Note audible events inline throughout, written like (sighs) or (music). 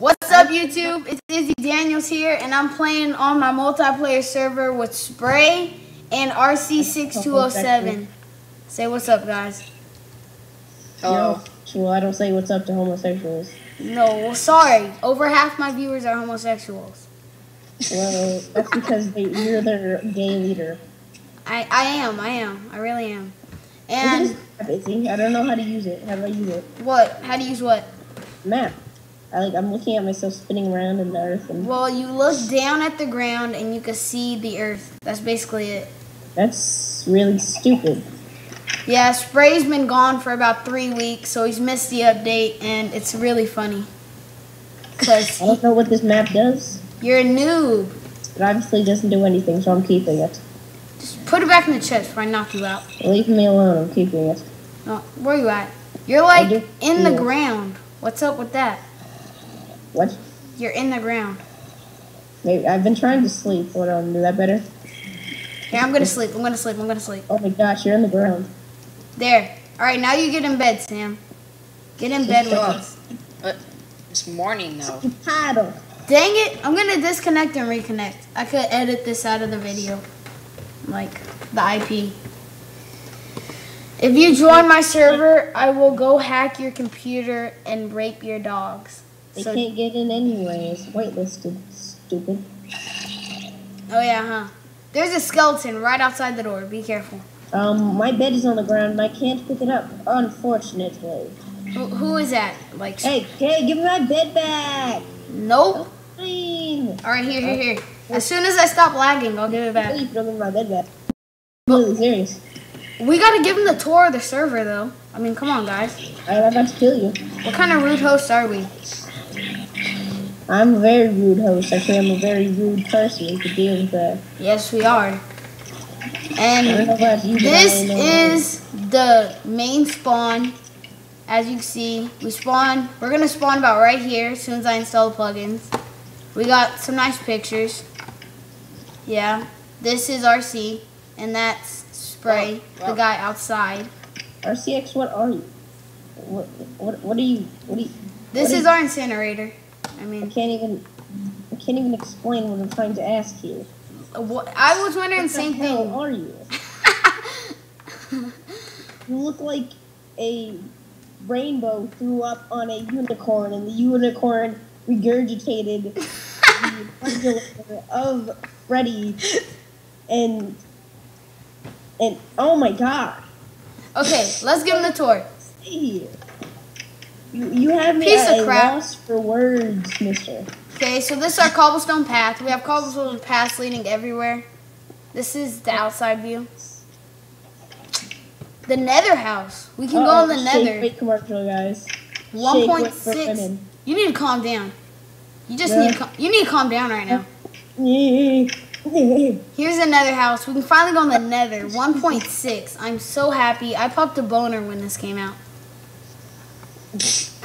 What's up, YouTube? It's Izzy Daniels here, and I'm playing on my multiplayer server with Spray and RC6207. Say what's up, guys. Oh, well, I don't say what's up to homosexuals. No, well, sorry. Over half my viewers are homosexuals. Well, that's because they, you're their gay leader. I, I am, I am. I really am. And at this map, Izzy. I don't know how to use it. How do I use it? what? How to use what? Map. I like. I'm looking at myself spinning around in the earth, and Well, you look down at the ground and you can see the earth. That's basically it. that's really stupid. Yeah, Spray's been gone for about three weeks, so he's missed the update, and it's really funny. Because I don't know what this map does. you're a noob. It obviously doesn't do anything, so I'm keeping it. Just put it back in the chest before I knock you out. Leave me alone. I'm keeping it. No, where are you at? You're like in the feel- ground. What's up with that? What? You're in the ground. Maybe I've been trying to sleep. What on? Do that better? Yeah, I'm gonna sleep. I'm gonna sleep. I'm gonna sleep. Oh my gosh, you're in the ground. There. All right, now you get in bed, Sam. Get in bed with Dog. us. But it's morning though. Paddle. Dang it! I'm gonna disconnect and reconnect. I could edit this out of the video, like the IP. If you join my server, I will go hack your computer and rape your dogs. They So, can't get in anyway. It's whitelisted. Stupid. oh yeah, huh? There's a skeleton right outside the door. Be careful. Um, my bed is on the ground and I can't pick it up, unfortunately. Who, who is that? Like, Hey, hey, give me my bed back! nope. All right, here, here, here. As soon as I stop lagging, I'll give it back. Please don't give my bed back. Really serious. We gotta give him the tour of the server, though. I mean, come on, guys. I'm about to kill you. What kind of rude host are we? I'm a very rude host. I Actually, I'm a very rude person. Could deal with that. Yes, we are. And you, this is the main spawn. As you can see, we spawn. We're gonna spawn about right here as soon as I install the plugins. We got some nice pictures. Yeah, this is RC, and that's Spray, Oh, the oh. guy outside. RCX, what are you? What, what, what are you? What are you? This What is is- our incinerator. I mean, I can't even. I can't even explain what I'm trying to ask you. what, I was wondering the same hell thing. are you? (laughs) You look like a rainbow threw up on a unicorn, and the unicorn regurgitated the (laughs) undulator of Freddy, and and oh my god! Okay, let's give him the tour. Stay here. You you have me Piece at of a crap. loss for words, Mister. Okay, so this is our cobblestone path. We have cobblestone paths leading everywhere. This is the outside view. The nether house. We can go in the nether. weight commercial, guys. One Shake point weight for six. women. You need to calm down. You just need to you need to calm down right now. (laughs) Here's the nether house. We can finally go in the nether. 1.6. I'm so happy. I popped a boner when this came out.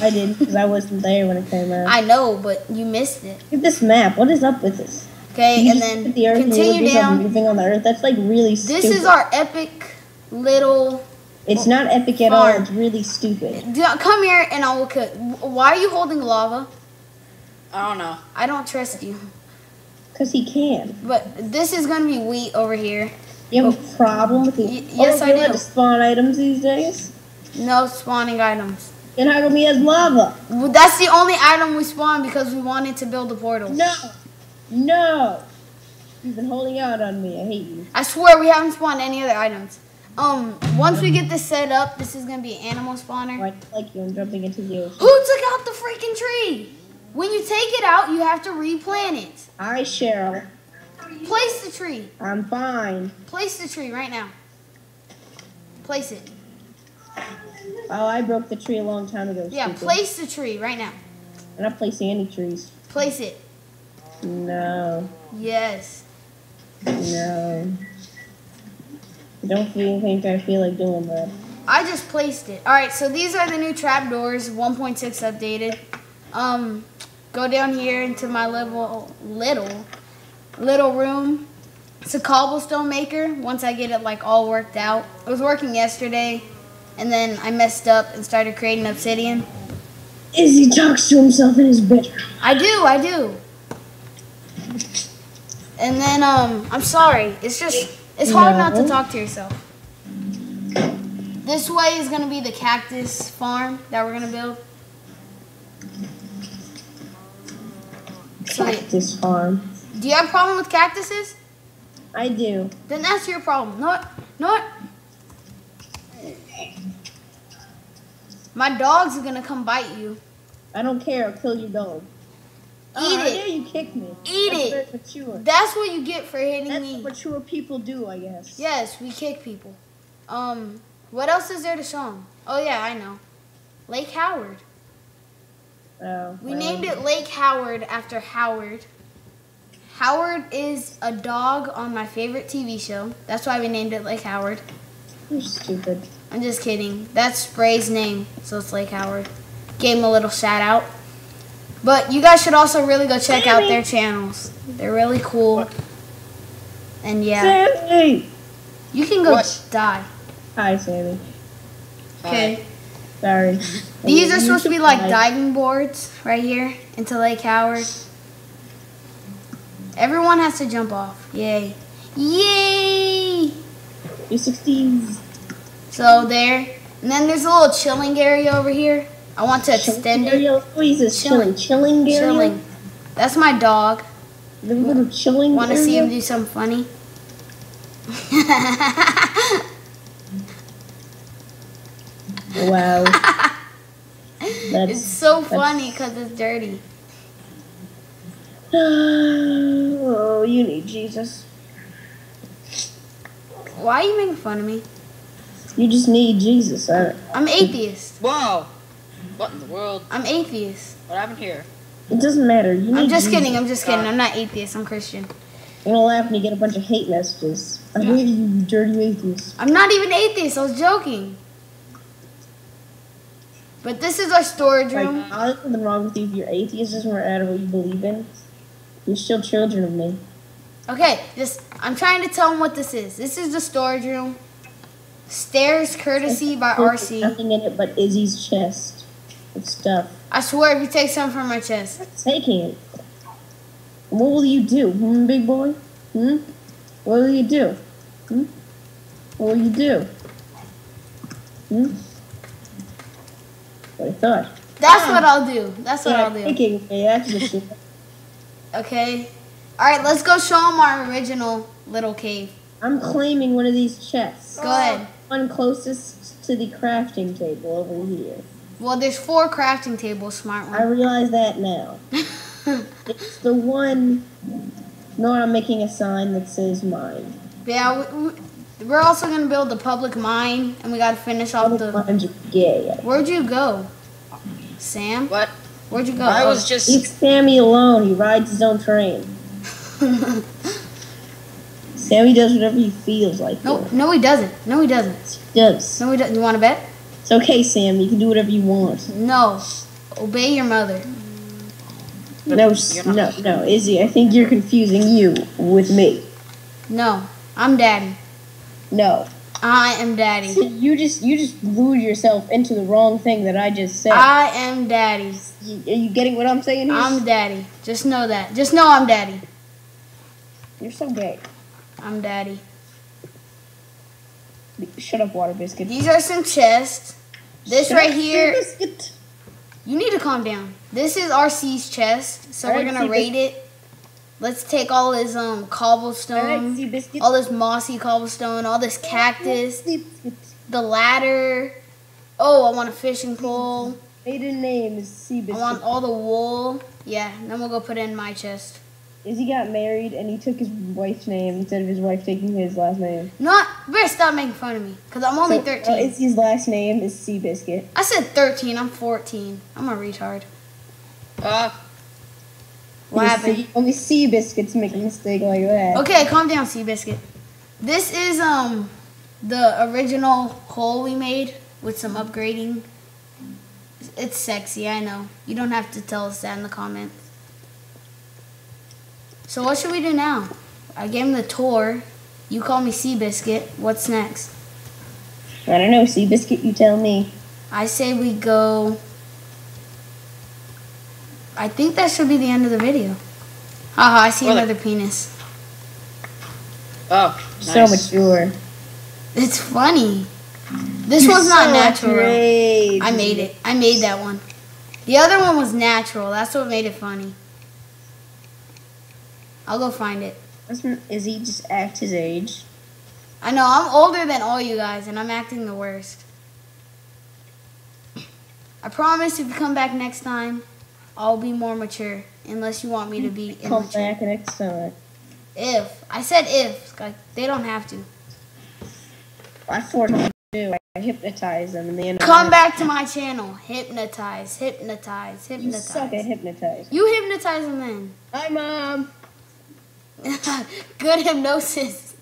I did because I wasn't there when it came out. I know, but you missed it. Look at this map. What is up with this? Okay, and then look at the earth and you continue look at down. moving on the earth. That's like really stupid. This is our epic little It's not epic at all. It's really stupid. Do- Come here and I will cook. Why are you holding lava? I don't know. I don't trust you. Cause he can. But this is gonna be wheat over here. You have a oh. problem with the? Y- yes, oh, I you allowed do. to spawn items these days. No spawning items. And how come he has lava? Well, That's the only item we spawned because we wanted to build a portal. No, no. You've been holding out on me. I hate you. I swear we haven't spawned any other items. Um, once we get this set up, this is gonna be an animal spawner. I like you. I'm jumping into the ocean. Who took out the freaking tree? When you take it out, you have to replant it. Hi, Cheryl. Place the tree. I'm fine. Place the tree right now. Place it. Oh, I broke the tree a long time ago. Yeah, stupid. place the tree right now. I'm not placing any trees. Place it. No, Yes. no. I don't think I feel like doing that. I just placed it. All right, so these are the new trapdoors, 1.6 updated. Um, go down here into my little, little, little room. It's a cobblestone maker. Once I get it like all worked out, it was working yesterday, and then I messed up and started creating obsidian. Izzy talks to himself in his bedroom. I do, I do. And then um I'm sorry. It's just it's hard not to talk to yourself. This way is gonna be the cactus farm that we're gonna build. So, Cactus farm. do you have a problem with cactuses? I do. Then that's your problem. No, what? No, My dog's gonna come bite you. I don't care. I'll kill your dog. oh, Eat how it. dare you kick me? Eat That's it. mature. That's what you get for hitting That's me. That's what mature people do, I guess. Yes, we kick people. Um, what else is there to show? Oh yeah, I know. Lake Howard. Oh, We well, named it Lake Howard after Howard. Howard is a dog on my favorite TV show. That's why we named it Lake Howard. You're stupid. I'm just kidding. That's Spray's name, so it's Lake Howard. Gave him a little shout out. But you guys should also really go check out their channels. They're really cool. And yeah, Sammy! you can go What? die. Hi, Sammy. Okay. Sorry. (laughs) These are supposed to be like diving boards right here into Lake Howard. Everyone has to jump off. Yay. Yay! You 60s. So there. And then there's a little chilling area over here. I want to extend it. area. What is? Chilling. Chilling. Chilling area? Chilling. That's my dog. The little chilling Want to see him do something funny? Wow. (laughs) it's That's. so funny because it's dirty. (sighs) oh, you need Jesus. Why are you making fun of me? You just need Jesus. I, I'm atheist. Whoa! What in the world? I'm atheist. What happened here? it doesn't matter. You need I'm just Jesus. kidding. I'm just kidding. I'm not atheist. I'm Christian. You're gonna laugh when you get a bunch of hate messages. I hate you, you dirty atheist. I'm not even atheist. I was joking. But this is our storage Like, room. there's nothing wrong with you if you're atheist. Doesn't matter what you believe in. You're still children of me. Okay, just I'm trying to tell them what this is. This is the storage room. Stairs courtesy by RC. Nothing in it but Izzy's chest. It's stuff. I swear if you take some from my chest. Taking it. What will you do, hmm, big boy? Hmm? What will you do? Hmm? What will you do? Hmm? What I thought. That's what I'll do. That's what yeah, I'll do. taking. That's (laughs) Okay. Alright, let's go show them our original little cave. I'm claiming one of these chests. Go ahead. One closest to the crafting table over here. Well, there's four crafting tables, smart one. I realize that now. (laughs) It's the one. No, I'm making a sign that says mine. yeah, we, we, we're also gonna build a public mine, and we gotta finish off Public the. mines are gay. Where'd you go, Sam? What? Where'd you go? I Oh. was just. Leave Sammy alone. He rides his own train. (laughs) Sammy does whatever he feels like. no, doing. no, he doesn't. No, he doesn't. He does. No, he doesn't. You want to bet? It's okay, Sam. You can do whatever you want. No. Obey your mother. No, no, not- no, Izzy. I think you're confusing you with me. No, I'm daddy. No, I am daddy. you just you just lured yourself into the wrong thing that I just said. I am daddy. You- are you getting what I'm saying here? I'm daddy. Just know that. Just know I'm daddy. You're so gay. I'm daddy. Shut up, water biscuit. These are some chests. This Shut right up, here, Biscuit. you need to calm down. This is RC's chest, so we're gonna raid it. Let's take all this um cobblestone, all this mossy cobblestone, all this cactus, the ladder. Oh, I want a fishing pole. Maiden name is Sea I want all the wool. Yeah, then we'll go put it in my chest. Izzy got married and he took his wife's name instead of his wife taking his last name. Not, you better stop making fun of me, cause I'm only So, 13. uh, Izzy's last name is Sea Biscuit. I said 13. I'm 14. I'm a retard. Uh, What Only happened? Only Sea Biscuits make a mistake like that. Okay, calm down, Seabiscuit. This is um the original hole we made with some upgrading. It's sexy, I know. You don't have to tell us that in the comments. So what should we do now? I gave him the tour. You call me Seabiscuit. What's next? I don't know, Sea Biscuit, you tell me. I say we go. I think that should be the end of the video. Haha, I see Well, another penis. Oh, So mature. It's funny. This one's not natural. crazy. I made it. I made that one. The other one was natural. That's what made it funny. I'll go find it. Is he just act his age? I know I'm older than all you guys, and I'm acting the worst. I promise if you come back next time, I'll be more mature. Unless you want me to be Come immature. back next time. If I said if, like they don't have to. I force them to. I hypnotize them and they Come back to my channel. Hypnotize, hypnotize, hypnotize. You suck at hypnotize. hypnotize. You hypnotize them then. Hi, mom. (laughs) Good hypnosis.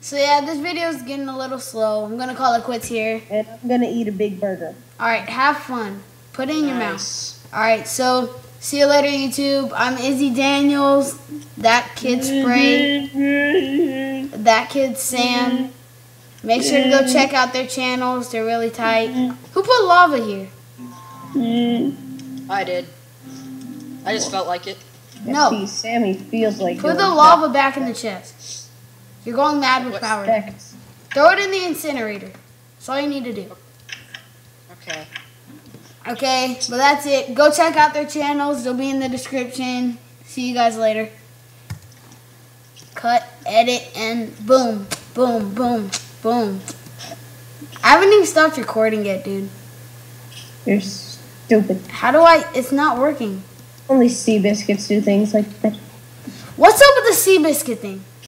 So yeah, this video is getting a little slow. I'm gonna call it quits here. And I'm gonna eat a big burger. All right, have fun. Put it in your mouth. All right, so see you later, YouTube. I'm Izzy Daniels. That kid spray. That kid Sam. Make sure to go check out their channels. They're really tight. Who put lava here? I did. I just felt like it. No. See, Sammy feels like Put the lava back in the chest. You're going mad with What power. Respect. Throw it in the incinerator. That's all you need to do. Okay. Okay, but that's it. Go check out their channels. They'll be in the description. See you guys later. Cut, edit, and boom, boom, boom, boom. I haven't even stopped recording yet, dude. You're stupid. How do I? It's not working. Only sea biscuits do things like that. What's up with the Seabiscuit thing?